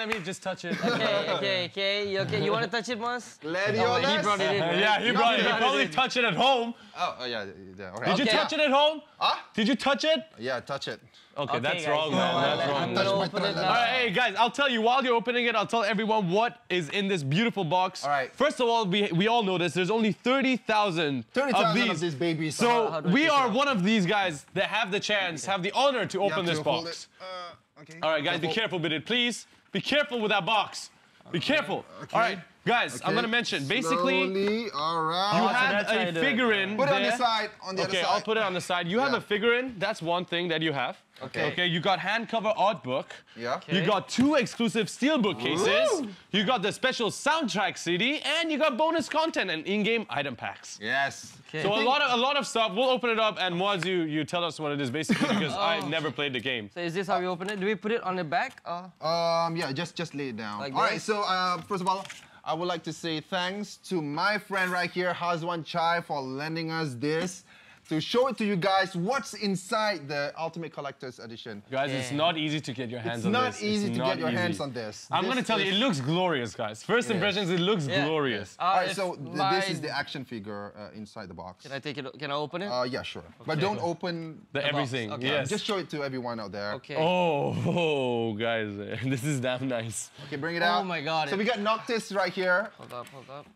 let me just touch it. Okay, okay, okay. You okay? You want to touch it, Moss? Gladiolus. he brought it in. Uh, yeah, he probably, he brought it probably in. touched it at home. Oh, oh yeah, yeah. All right. Did you Okay. touch it at home? Huh? Did you touch it? Yeah, touch it. Okay, Okay, that's guys, wrong, man. know? That's wrong. I'm Touch my open it now. All right, hey guys, I'll tell you while you're opening it, I'll tell everyone what is in this beautiful box. All right. First of all, we, we all know this. There's only 30,000 30,000 of these. of these babies. So how we are out? one of these guys that have the chance, have the honor to You have open this box. Uh, okay. All right, guys, be careful with it, please. Be careful with that box. Be careful. All right, guys, I'm gonna mention basically Slowly, all right. you so have how a you do it. figurine. Put it on the side. On the Okay, other side. I'll put it on the side. You have a figurine. That's one thing that you have. Okay. Okay, you got hand cover art book. Yeah. Okay. You got two exclusive steelbook cases. You got the special soundtrack CD, and you got bonus content and in-game item packs. Yes. Okay. So a lot of a lot of stuff. We'll open it up, and Mu'adz, you you tell us what it is basically because I Oh. never played the game. So is this how we open it? Do we put it on the back? Or? Um, yeah, just just lay it down. Like all right. So uh, first of all, I would like to say thanks to my friend right here, Hazwan Chai, for lending us this to show it to you guys what's inside the Ultimate Collector's Edition. Guys, it's not easy to get your hands It's on not easy to not get your easy. hands on this. I'm This gonna tell you, it looks glorious, guys. First impressions, it looks Yeah. glorious. Uh, All right, so th- my- this is the action figure uh, inside the box. Can I take it? Can I open it? Uh, yeah, sure. But don't open The box. everything, Okay. yes. Just show it to everyone out there. okay. Oh, oh, guys, this is damn nice. Okay, bring it out. Oh my God, So it- we got Noctis right here. Hold up, hold up.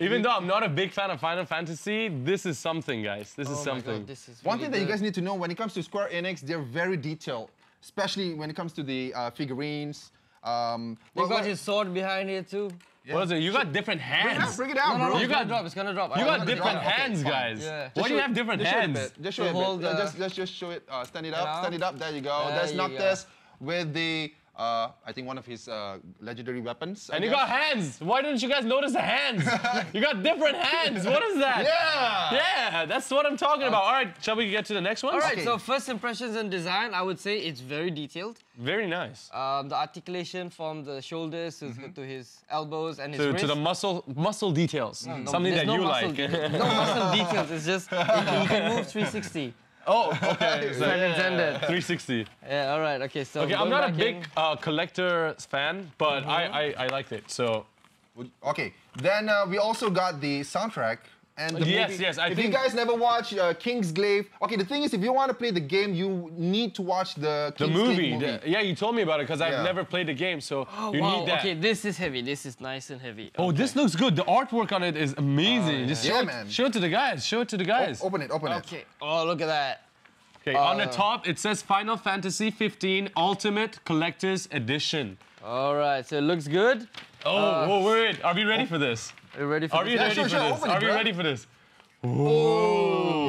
Even though I'm not a big fan of Final Fantasy, this is something, guys. This is Oh my something. God, this is One really thing that you guys need to know when it comes to Square Enix, they're very detailed, especially when it comes to the uh, figurines. Um, You what- got what- his sword behind here too. What is it? You got different Bring it out, hands. bring it out, No, no, bro. no, You it's gonna got- drop. It's gonna drop. You I got want it to different drop. Hands, fine. guys. Yeah. Why do you have different just show it hands? Just show it a bit. hold Uh, the- just, just, just show it. Uh, stand it up. Yeah. Stand it up. There you go. There There's you go. Noctis with the, uh, I think one of his uh, legendary weapons. I And you guess. got hands. Why didn't you guys notice the hands? you got different hands. What is that? Yeah. Yeah, that's what I'm talking about. All right, shall we get to the next one? All right. Okay. So first impressions and design, I would say it's very detailed. Very nice. Um, the articulation from the shoulders to, to his elbows and his To, wrist. to the muscle muscle details. No, Something there's that no you like. no muscle details. It's just he, he can move 360. Oh, okay. So, Pun intended. 360. Yeah. All right. Okay. So Okay, I'm not a big in- uh, collector fan, but I, I I liked it. So Okay. Then uh, we also got the soundtrack. And the Yes, movie. yes, I if think- you guys never watch uh, Kingsglaive, okay, the thing is, if you want to play the game, you need to watch the the movie, movie. the- yeah, you told me about it because I've Yeah. never played the game, so you wow, need that. Okay, this is heavy. This is nice and heavy. Oh, this looks good. The artwork on it is amazing. Just show, Yeah, it, man. show it to the guys. Show it to the guys. O- open it, open it. Okay. Oh, look at that. Okay, on the Uh, top it says Final Fantasy 15 Ultimate Collector's Edition. All right. So it looks good. Oh, Uh, whoa, wait. Are we ready for this? Are you ready for Are we this? ready sure, for sure, this? open it, Are we bro. ready for this?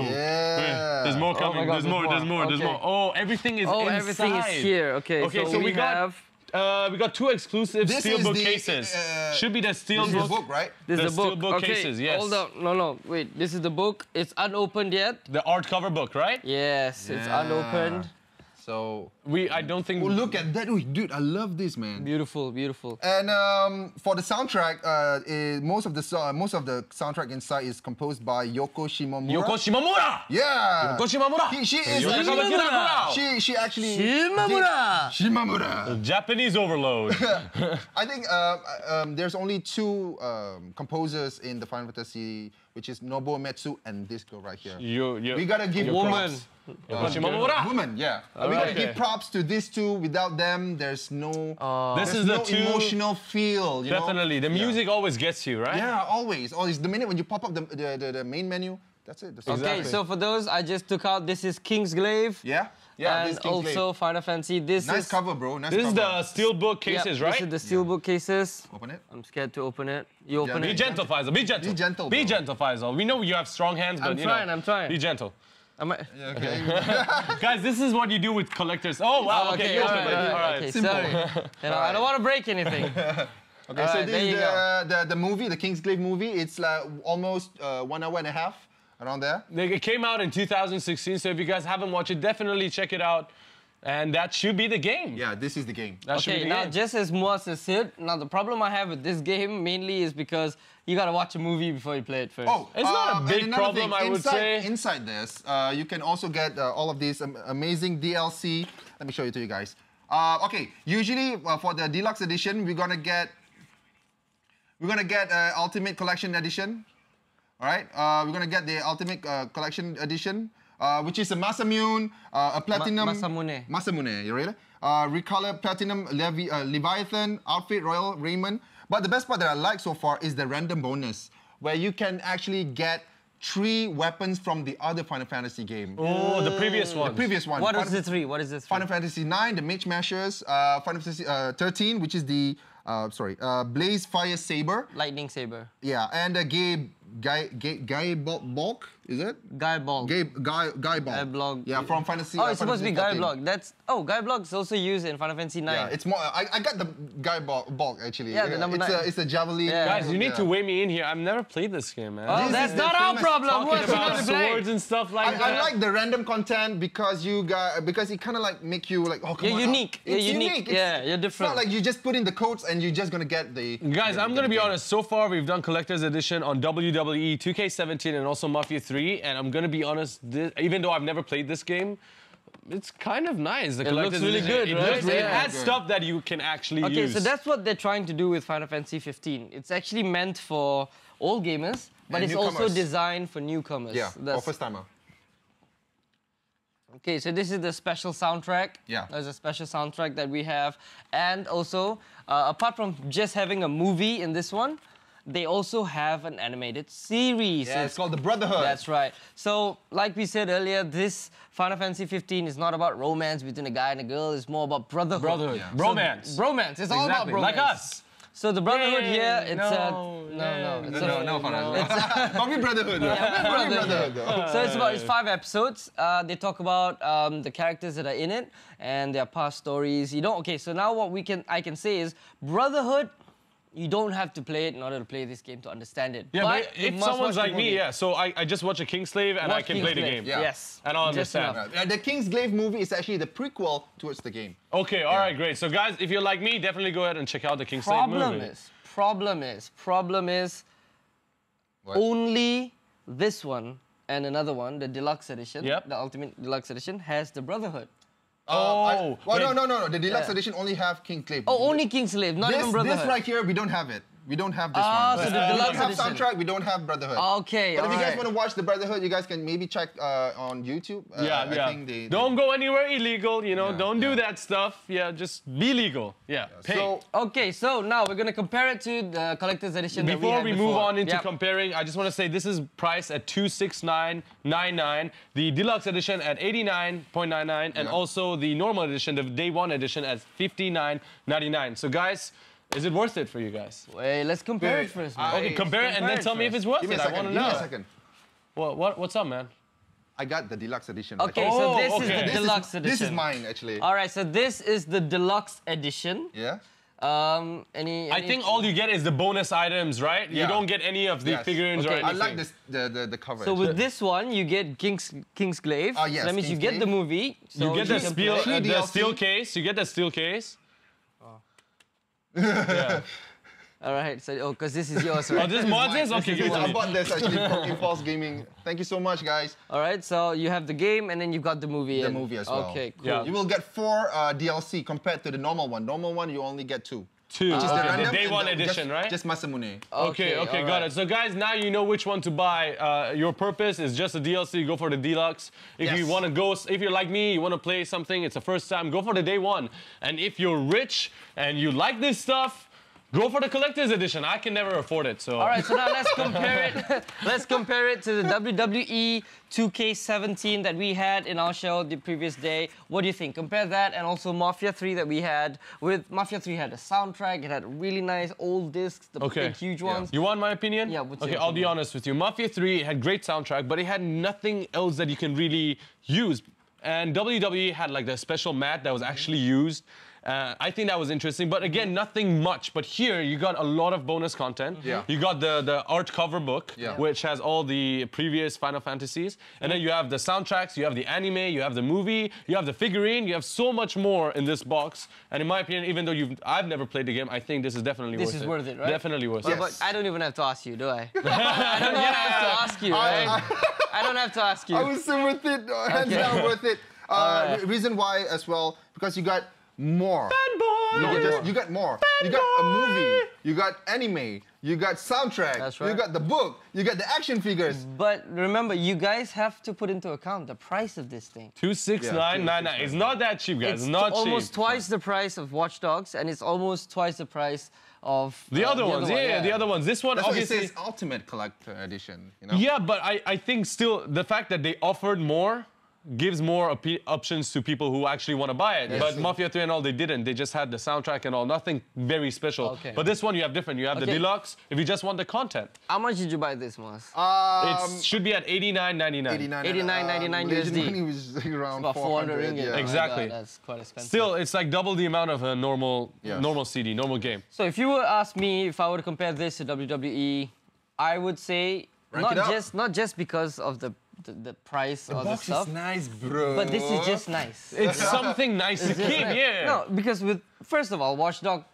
Yeah. There's more coming. God, there's, there's more, more. There's more. There's more. Oh, everything is Oh, inside. everything is here. Okay. Okay, so, so we, we got- have. Uh, we got two exclusive This is steelbook the, cases. uh, Should be the This is steelbook. the book, right? This the is the book. steelbook okay. cases, yes. Hold up. No, no. Wait. This is the book. It's unopened yet. The art cover book, right? Yes, it's unopened. So, We, I don't think. oh, look at that. Dude, I love this, man. Beautiful, beautiful. And um, for the soundtrack, uh, eh, most of the so- most of the soundtrack inside is composed by Yoko Shimomura. Yoko Shimomura. Yeah. Yoko Shimomura. He, she is Yoko actually, Shimomura. she she actually Shimamura. did- Shimamura. Japanese overload. I think uh, um, there's only two um, composers in the Final Fantasy, which is Nobuo Uematsu and this girl right here. you, you. We gotta give Woman. props. Yoko Shimomura. Woman, yeah. Uh, we gotta Okay. give props to these two. Without them, there's no uh, This there's is the two. emotional feel. You know? Definitely, the Yeah. music always gets you, right? Yeah, always, always. The minute when you pop up the the, the, the main menu, that's it. The song. Okay, so for those, I just took out. This is Kingsglaive. Yeah, yeah. and is Kingsglaive. also Final Fantasy. This nice is cover, bro. Nice This is the steelbook yeah, cases, right? This is the steelbook cases. Open it. I'm scared to open it. You open Yeah, Be gentle, Faisal. Be gentle. Be gentle, Be gentle, Faisal. We know you have strong hands, but I'm you trying, know. I'm trying. Be gentle. Am I- Yeah, okay. Guys, this is what you do with collectors. Oh, wow. Oh, okay, you all open right, it. all All right, right. okay, Simple. sorry. You know, I don't want to break anything. okay, so Alright, this is the, the the movie, the Kingsglaive movie. It's like almost uh, one hour and a half around there. It came out in 2016, so if you guys haven't watched it, definitely check it out. And that should be the game. Yeah, this is the game. That should be Okay, the now game. just as Mu'adz has said, now the problem I have with this game mainly is because you gotta watch a movie before you play it first. Oh, It's not a um, big problem, thing, I would inside, say. Inside this, uh, you can also get uh, all of these am- amazing DLC. Let me show you to you guys. Uh, okay, usually uh, for the deluxe edition, we're gonna get we're gonna get uh, Ultimate Collection Edition. All right, uh, we're gonna get the Ultimate uh, Collection Edition, uh, which is a Masamune, uh, a Platinum Masamune. Masamune, you really? Uh, recolor Platinum Levi- uh, Leviathan outfit, Royal Raiment. But the best part that I like so far is the random bonus, where you can actually get three weapons from the other Final Fantasy game. Oh, the previous one. The previous one. What is Final- the three? What is the three? Final Fantasy IX, the Mage Mashers, uh, Final Fantasy uh, 13, which is the uh, sorry, uh, Blaze Fire Saber, Lightning saber. yeah, and the Gay Guy Guy Guy Bal- Balk, is it? Guy Ball. Gay Guy Guy Balk. Guy Blog. Yeah, from Final Fantasy. Oh, uh, it's supposed to be Final Guy Fantasy 14. Blog. That's oh, Guy Blog is also used in Final Fantasy 9. Yeah, it's more. I, I got the Guy Balk, Balk actually. Yeah, the number it's nine. A, it's a javelin. Yeah. Guys, you need Yeah. to weigh me in here. I've never played this game, man. Oh, This that's not our problem. Talking What's about not to play? swords and stuff like I, that. I like the random content because you got because it kind of like make you like oh come You're on, unique. It's You're unique. It's- Yeah, you're different. It's not like you just put in the codes and you're just gonna get the. Guys, the- I'm gonna be honest. So far, we've done collector's edition on WWE 2K17 and also Mafia 3. And I'm gonna be honest, this, even though I've never played this game, it's kind of nice. The It looks really edition. good, it right? Looks, It Yeah. has Good. stuff that you can actually Okay, use. so that's what they're trying to do with Final Fantasy 15. It's actually meant for old gamers, but And it's also designed for newcomers. Yeah, or first timer. Okay, so this is the special soundtrack. Yeah. There's a special soundtrack that we have. And also, uh, apart from just having a movie in this one, they also have an animated series. Yeah, it's called the Brotherhood. That's right. So, like we said earlier, this Final Fantasy 15 is not about romance between a guy and a girl. It's more about brotherhood. Brotherhood. Yeah. Romance. Bromance. It's all about bromance. Like us. So the brotherhood Yay, here, it's no, a no, no, yay. it's No, a, no, Farhan. Call me Brotherhood. though. Call me Brotherhood. So it's about it's five episodes. Uh, they talk about um, the characters that are in it and their past stories. You know, okay. So now what we can I can say is Brotherhood. You don't have to play it in order to play this game to understand it. Yeah, but, you if someone's like me, movie. yeah. So I, I just watch a Kingsglaive and I Watch can play the game. Yeah. Yes. And I'll Just understand. enough. Uh, the Kingsglaive movie is actually the prequel towards the game. Okay, all right, great. So guys, if you're like me, definitely go ahead and check out the Kingsglaive Problem movie. Problem is, problem is, problem is, What? only this one and another one, the deluxe edition, Yep. the ultimate deluxe edition, has the Brotherhood. Uh, I- Oh, well, no, no, no, no. The deluxe Yeah. edition only have Kingsglaive. Oh, only Kingsglaive, not this, even Brotherhood. this right here, we don't have it. We don't have this Ah, one. so the we deluxe don't have edition. soundtrack. We don't have Brotherhood. Okay, But if you guys alright. want to watch the Brotherhood, you guys can maybe check uh, on YouTube. Uh, Yeah, I yeah. think they, Don't go anywhere illegal, you know. Yeah, don't do that stuff. Yeah, just be legal. Yeah. Pay. So Okay, so now we're gonna compare it to the collector's edition. Before we, we, had move before. on into Yep. comparing, I just want to say this is priced at 269.99, the deluxe edition at 89.99, and Yeah. also the normal edition, the day one edition at 59.99. So guys, is it worth it for you guys? Wait, let's compare Wait, it first. I- man. Okay, compare it and then compare it tell me if it's worth give me it. a I second. want to Give me a second. What, what, what's up, man? I got the deluxe edition. Okay, right so Oh, this is the This is- deluxe This is mine actually. All right, so this is the deluxe edition. Yeah. Um, any, I think all you get is the bonus items, right? You don't get any of the Yes. figurines or Okay. anything. I like this the the, the cover. So with this one, you get King's Kingsglaive. Ah, yes, So that means you get the movie. So You get the can steel, uh, the steel case. You get the steel case. All right, so oh, because this is yours, right? Oh, this is Montes? Okay, give it to I bought this actually from Impulse Gaming. Thank you so much, guys. All right, so you have the game and then you've got the movie. The in. movie as well. Okay, cool. Yeah. You will get four uh, DLC compared to the normal one. Normal one, you only get two. Two. Which is okay, the, the random day and one the- edition, just, right? Just Masamune. Okay, okay, got alright. it. So guys, now you know which one to buy. Uh, your purpose is just a DLC. Go for the deluxe. If you want to go, if you're like me, you want to play something, it's the first time. Go for the day one. And if you're rich and you like this stuff, go for the collector's edition. I can never afford it, so. All right, so now let's compare it. let's compare it to the WWE 2K17 that we had in our show the previous day. What do you think? Compare that and also Mafia 3 that we had. With Mafia 3 had a soundtrack. It had really nice old discs, the Okay. big huge Yeah. ones. You want my opinion? Yeah, what's Okay, your I'll be honest with you. Mafia 3 had great soundtrack, but it had nothing else that you can really use. And WWE had like the special mat that was actually used. Uh, I think that was interesting, but again, nothing much. But here, you got a lot of bonus content. Yeah. You got the, the art cover book, Yeah. which has all the previous Final Fantasies. And then you have the soundtracks, you have the anime, you have the movie, you have the figurine, you have so much more in this box. And in my opinion, even though you've I've never played the game, I think this is definitely This worth is it. worth it, right? Definitely worth But, it. but I don't even have to ask you, do I? I don't even have to ask you, I- right? I don't have to ask you. I was so worth it, uh, hands Okay. down worth it. Uh, Alright. re- Reason why as well, because you got more. Fanboy! No, get just, you got more. You got a movie. You got anime. You got soundtrack. That's You got the book. You got the action figures. But remember, you guys have to put into account the price of this thing. Two six nine nine nine. It's not that cheap, guys. It's It's not almost cheap. twice the price of Watch Dogs, and it's almost twice the price of The uh, other ones, yeah, yeah, the other ones. This one That's why it obviously. says Ultimate Collector Edition. You know. Yeah, but I, I think still the fact that they offered more gives more op- options to people who actually want to buy it. But Mafia 3 and all, they didn't. They just had the soundtrack and all, nothing very special. Okay. But this one you have different. You have the deluxe if you just want the content. How much did you buy this, Mas? Um, it should be at 89.99. 89, 89.99 um, USD. Money was around About 400 ringgit. Yeah. Oh Exactly. God, that's quite expensive. Still, it's like double the amount of a normal Yes. normal CD, normal game. So if you were ask me if I were to compare this to WWE, I would say Rank not just not just because of the the, the price or the stuff, nice, bro. but this is just nice. It's something nice to It's just keep, nice. yeah. No, because with first of all, Watch Dogs,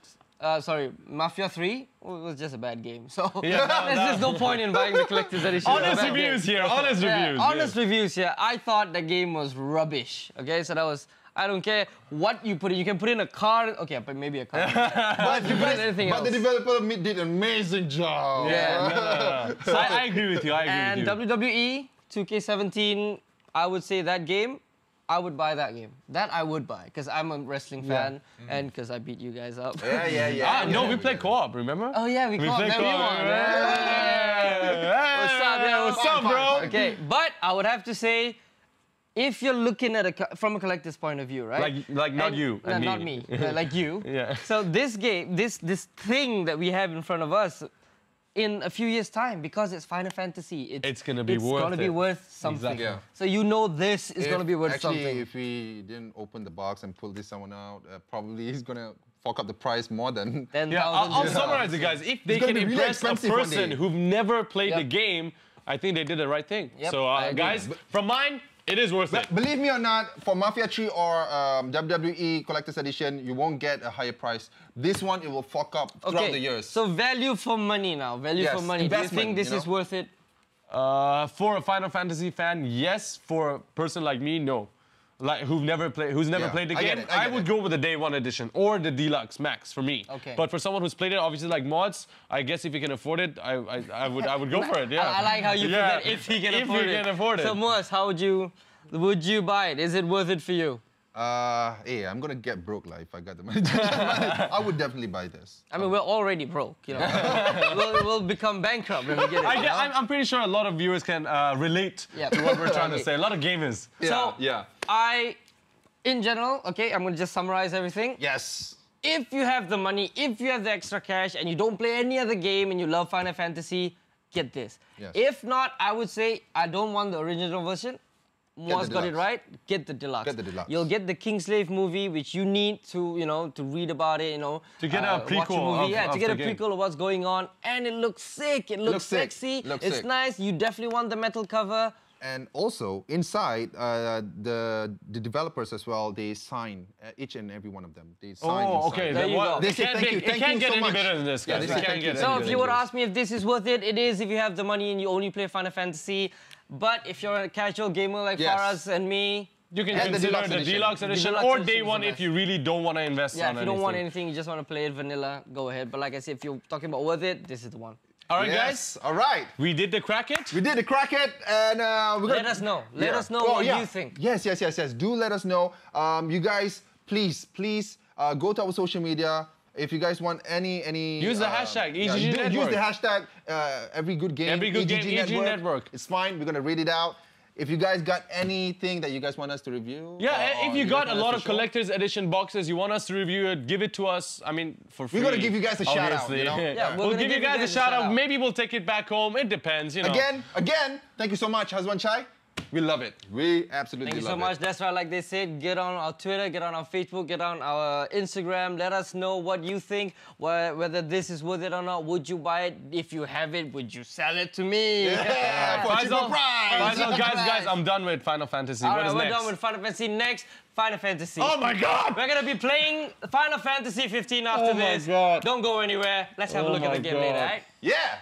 uh, sorry, Mafia 3 was just a bad game. So Yeah, no, there's no. just no point in buying the collector's edition. Honest bad game. reviews here, honest Yeah, reviews. honest reviews here. I thought the game was rubbish. Okay, so that was. I don't care what you put in. You can put in a car. Okay, but maybe a car. but you put in anything but the developer did an amazing job. Yeah. So I, I agree with you. I agree And with you. And WWE 2K17, I would say that game, I would buy that game. That I would buy because I'm a wrestling fan and because I beat you guys up. Yeah, yeah, yeah. Ah, no, we played co-op, remember? Oh yeah, we, We caught played co-op. won. Yeah. What's up, yeah, what's What's up, bro? Okay, but I would have to say, if you're looking at it co- from a collector's point of view, right? Like, like not And- you no, and not me, like you. Yeah. So this game, this this thing that we have in front of us, in a few years' time, because it's Final Fantasy, it's, It's gonna be it's worth gonna be worth something. Exactly. Yeah. So you know this is If- gonna be worth actually, something. if we didn't open the box and pull this someone out, uh, probably he's gonna fuck up the price more than. Ten Yeah, I'll. I'll summarize it, guys. If they can be really impress a person day. who've never played the game, I think they did the right thing. Yep, so, uh, guys, from mine, it is worth it. Believe me or not, for Mafia 3 or um, WWE Collector's Edition, you won't get a higher price. This one, it will fuck up throughout the years. So value for money now. Value Yes, for money. Do you think this you is worth it? Uh, for a Final Fantasy fan, yes. For a person like me, no. Like who've never played, who's never Yeah, played the I game, it, I I, would it. go with the day one edition or the deluxe max for me. Okay. But for someone who's played it, obviously like mods, I guess if you can afford it, I I, I would I would go for it. Yeah. I, like how you yeah. put that if he can if afford you it. can afford it. So Mu'adz, how would you would you buy it? Is it worth it for you? Uh, hey, I'm gonna get broke like if I got the money. I would definitely buy this. I mean, we're already broke, you know. we'll, we'll become bankrupt when we get it. I get, I'm, I'm pretty sure a lot of viewers can uh, relate Yeah. to what we're trying to say. A lot of gamers. So yeah. I, in general, okay, I'm gonna just summarize everything. Yes. If you have the money, if you have the extra cash, and you don't play any other game and you love Final Fantasy, get this. Yes. If not, I would say I don't want the original version. Mu'adz got it right. Get the deluxe. Get the deluxe. You'll get the Kingsglaive movie, which you need to, you know, to read about it, you know. To get a uh, watch prequel movie. of- yeah, to get the a game. prequel of what's going on, and it looks sick. It looks, Looks sick. sexy. Looks it's sick. nice. You definitely want the metal cover. And also inside, uh, the the developers as well, they sign uh, each and every one of them. They sign. Oh, inside. okay. There you what- go. They It say can't, thank be- you, it can't you get so any much. better than this, Yeah, guys. they it say can't thank get you. any So if you than would ask me if this is worth it, it is if you have the money and you only play Final Fantasy. But if you're a casual gamer like Yes. Faraz and me, You can And the consider deluxe the edition. deluxe edition deluxe or day one if you really don't want to invest yeah, on if you don't want anything. anything, you just want to play it vanilla, go ahead. But like I said, if you're talking about worth it, this is the one. All right, Yes. guys. All right. We did the crack it. We did the crack it, and uh, we're Let gonna us know. Let Yeah. us know Oh, what yeah. you think. Yes, yes, yes, yes. Do let us know. Um, you guys, please, please uh, go to our social media. If you guys want any any Use the uh, hashtag, yeah, EGG do- Use Network. the hashtag uh, every good game. Every good game, EGG Network. It's fine. We're gonna read it out. If you guys got anything that you guys want us to review, Yeah, or- if or you guys got a lot to of show, collector's edition boxes, you want us to review it, give it to us. I mean, for free. We're gonna give you guys a shout out, you know? Yeah, we're we'll gonna give you guys a shout out. out. Maybe we'll take it back home. It depends, you know. Again, again, thank you so much, Hazwan Chai. We love it. We absolutely Thank you love so much. it. That's right. Like they said, get on our Twitter, get on our Facebook, get on our Instagram. Let us know what you think, wh- whether this is worth it or not. Would you buy it? If you have it, would you sell it to me? Yeah, for a cheaper Faisal, price. Guys, guys. I'm done with Final Fantasy. All what right, is we're next? done with Final Fantasy. Next, Final Fantasy. Oh my God! We're gonna be playing Final Fantasy 15 after Oh my this. God. Don't go anywhere. Let's have a Oh look at my the game later, right? Yeah.